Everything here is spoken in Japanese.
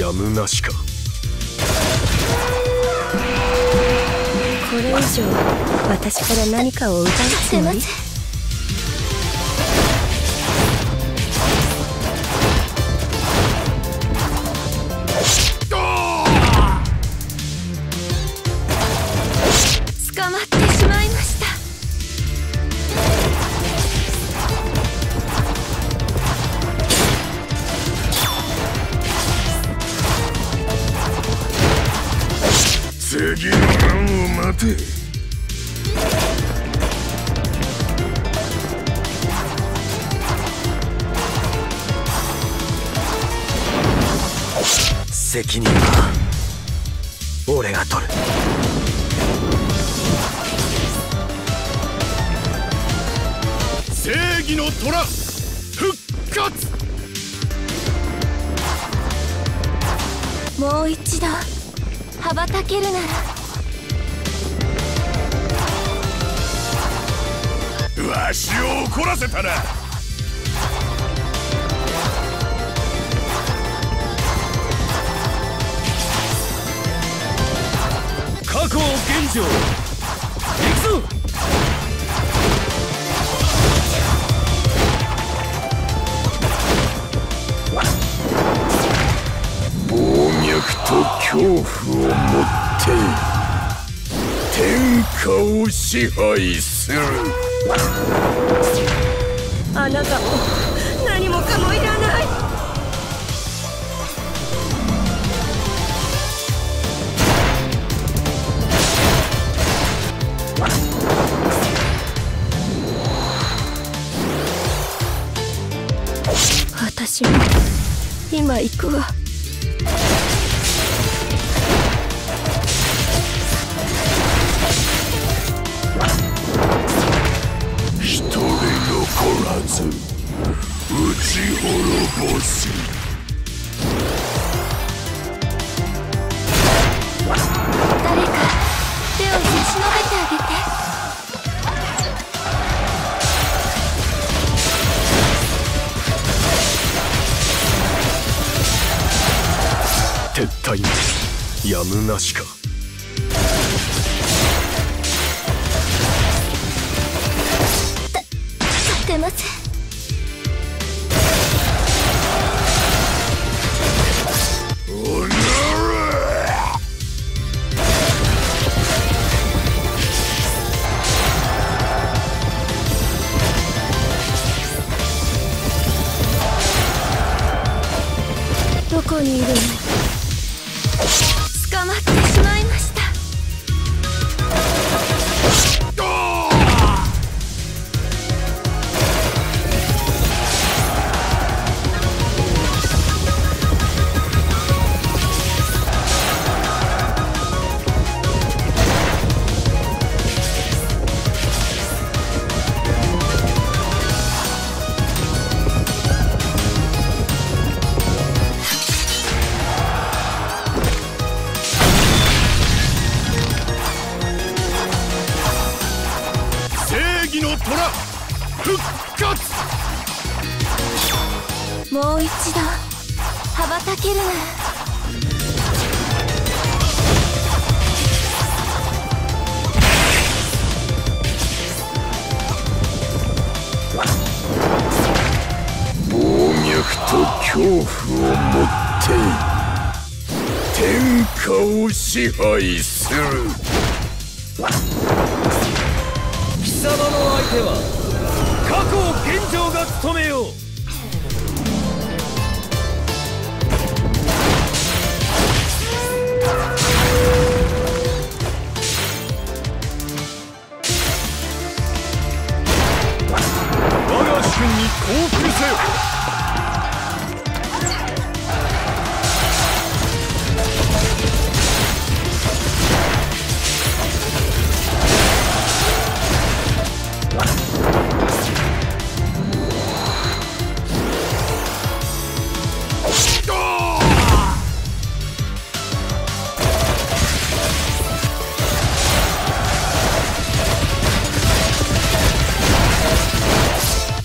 やむなしか。これ以上私から何かを奪うつもり？捕責任は俺が取る。正義の虎復活。もう一度羽ばたけるなら。わしを怒らせたな下を支配する。あなたも何もかもいらない。私も今行くわ。らず打ち滅ぼす。誰か手を差し伸べてあげて。撤退。やむなしかてませんおならどこにいるの？もう一度羽ばたけるな。暴虐と恐怖をもって天下を支配する。貴様の相手は過去を現状が務めよう。